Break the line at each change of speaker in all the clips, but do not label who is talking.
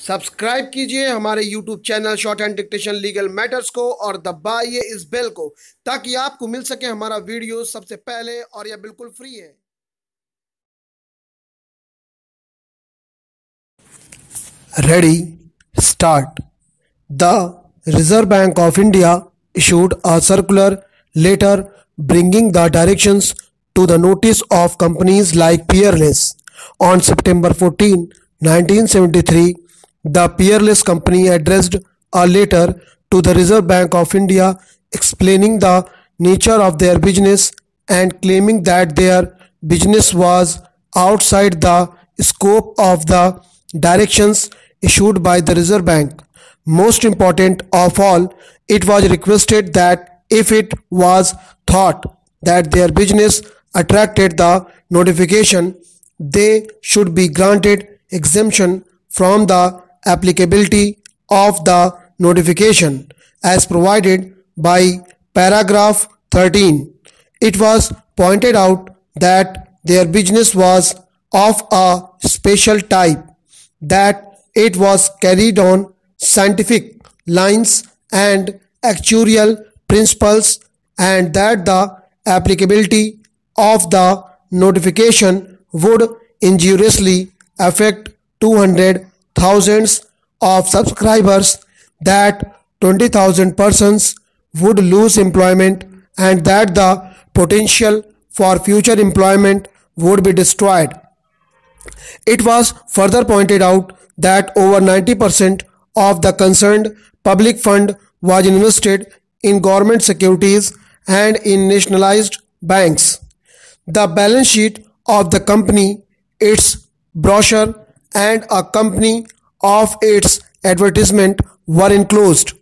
Subscribe कीजिए हमारे YouTube channel short and dictation legal matters को और दबाइए इस बेल को, ताकि आपको मिल सके हमारा वीडियो सबसे पहले और यह बिल्कुल फ्री है। Ready start the Reserve Bank of India issued a circular letter bringing the direction to the notice of companies like Peerless on September fourteen nineteen seventy three the Peerless company addressed a letter to the Reserve Bank of India explaining the nature of their business and claiming that their business was outside the scope of the directions issued by the Reserve Bank. Most important of all, it was requested that if it was thought that their business attracted the notification, they should be granted exemption from the applicability of the notification as provided by paragraph 13. It was pointed out that their business was of a special type, that it was carried on scientific lines and actuarial principles, and that the applicability of the notification would injuriously affect 200 thousands of subscribers, that 20,000 persons would lose employment, and that the potential for future employment would be destroyed. It was further pointed out that over 90% of the concerned public fund was invested in government securities and in nationalized banks. The balance sheet of the company, its brochure, and a company of its advertisement were enclosed.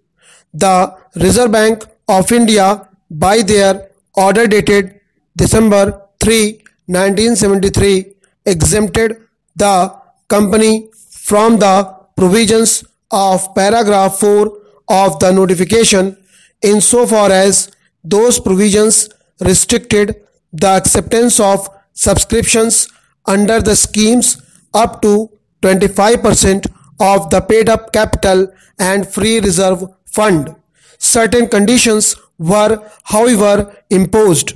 The Reserve Bank of India, by their order dated December 3, 1973, exempted the company from the provisions of paragraph 4 of the notification insofar as those provisions restricted the acceptance of subscriptions under the schemes up to 25% of the paid up capital and free reserve fund. Certain conditions were, however, imposed.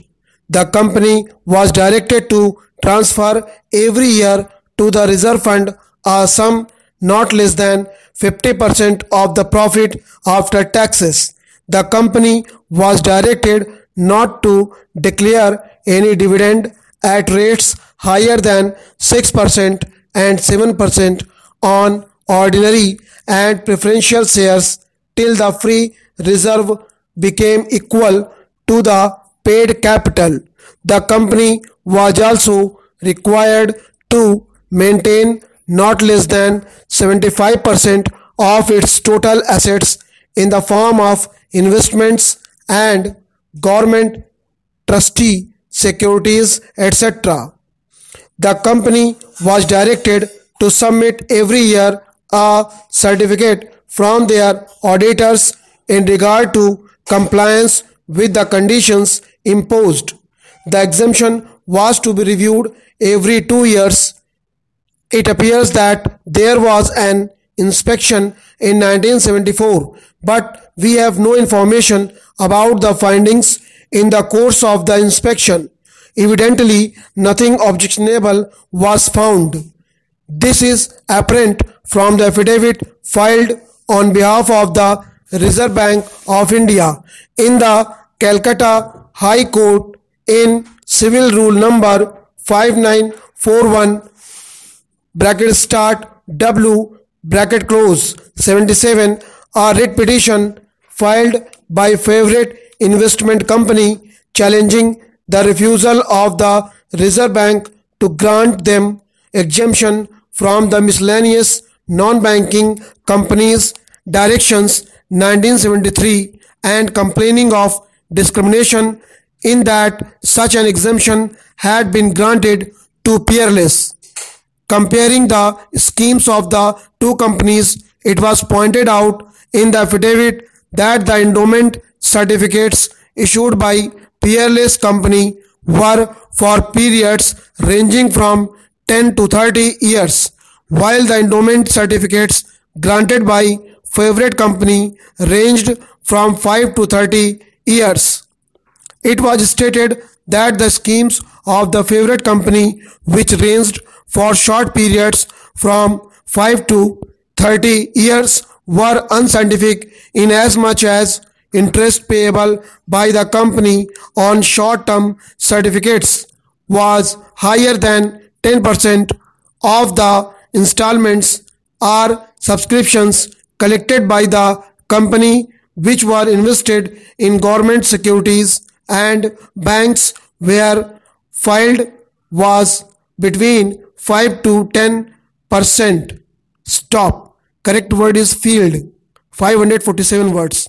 The company was directed to transfer every year to the reserve fund a sum not less than 50% of the profit after taxes. The company was directed not to declare any dividend at rates higher than 6% and 7% on ordinary and preferential shares till the free reserve became equal to the paid capital. The company was also required to maintain not less than 75% of its total assets in the form of investments and government trustee securities, etc. The company was directed to submit every year a certificate from their auditors in regard to compliance with the conditions imposed. The exemption was to be reviewed every two years. It appears that there was an inspection in 1974, but we have no information about the findings in the course of the inspection. Evidently, nothing objectionable was found. This is apparent from the affidavit filed on behalf of the Reserve Bank of India in the Calcutta High Court in Civil Rule number 5941 bracket start W bracket close 77 a writ petition filed by favorite investment company challenging the refusal of the Reserve Bank to grant them exemption from the miscellaneous non-banking companies directions 1973 and complaining of discrimination in that such an exemption had been granted to Peerless. Comparing the schemes of the two companies, it was pointed out in the affidavit that the endowment certificates issued by Peerless Company were for periods ranging from 10 to 30 years, while the endowment certificates granted by favorite company ranged from 5 to 30 years. It was stated that the schemes of the favorite company which ranged for short periods from 5 to 30 years were unscientific in as much as interest payable by the company on short-term certificates was higher than 10% of the installments or subscriptions collected by the company which were invested in government securities and banks were filed was between 5 to 10 percent. Stop. Correct word is field. 547 words.